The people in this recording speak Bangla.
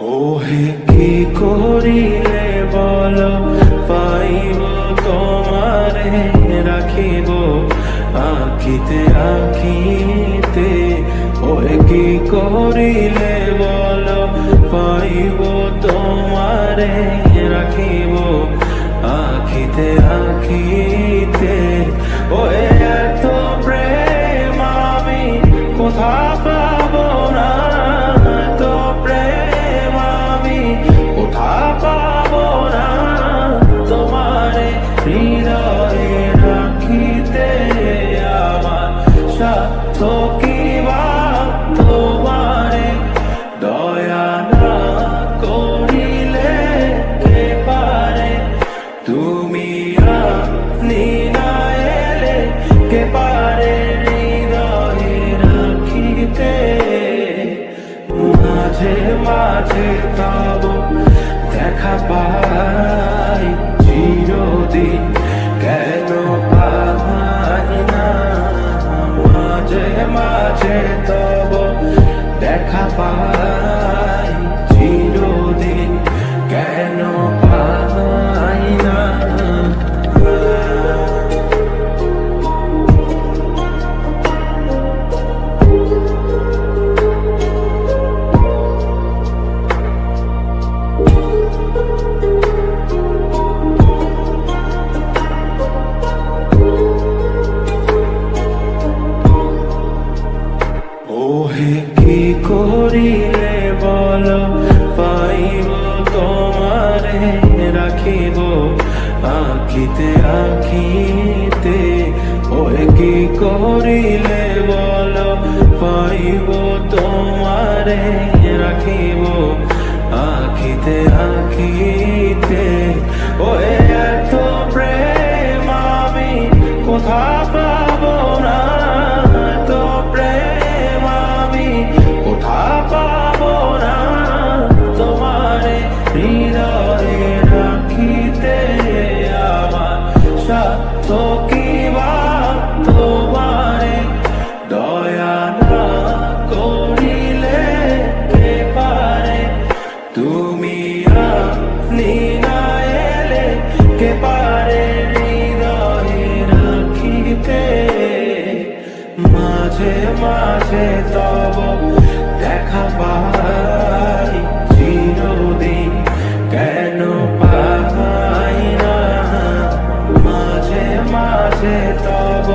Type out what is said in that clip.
ওহে কি করিলে বল? পাইব তোমারে, রাখিব আখিতে আখিতে ওহে কি করিলে বল? পাইব তোমারে, রাখিব আখিতে আখিতে ওহে এত দেখা করিলে বল, পাইব তোমারে, রাখিব আখিতে আখিতে। ওহে কি করিলে বল, পাইব তোমারে, রাখিব আখিতে আখিতে। ওহে এত প্রেম আমি কোথা মাঝে মাসে তব দেখা পাই চিরদিন কেন পাই না? মাঝে মাঝে তব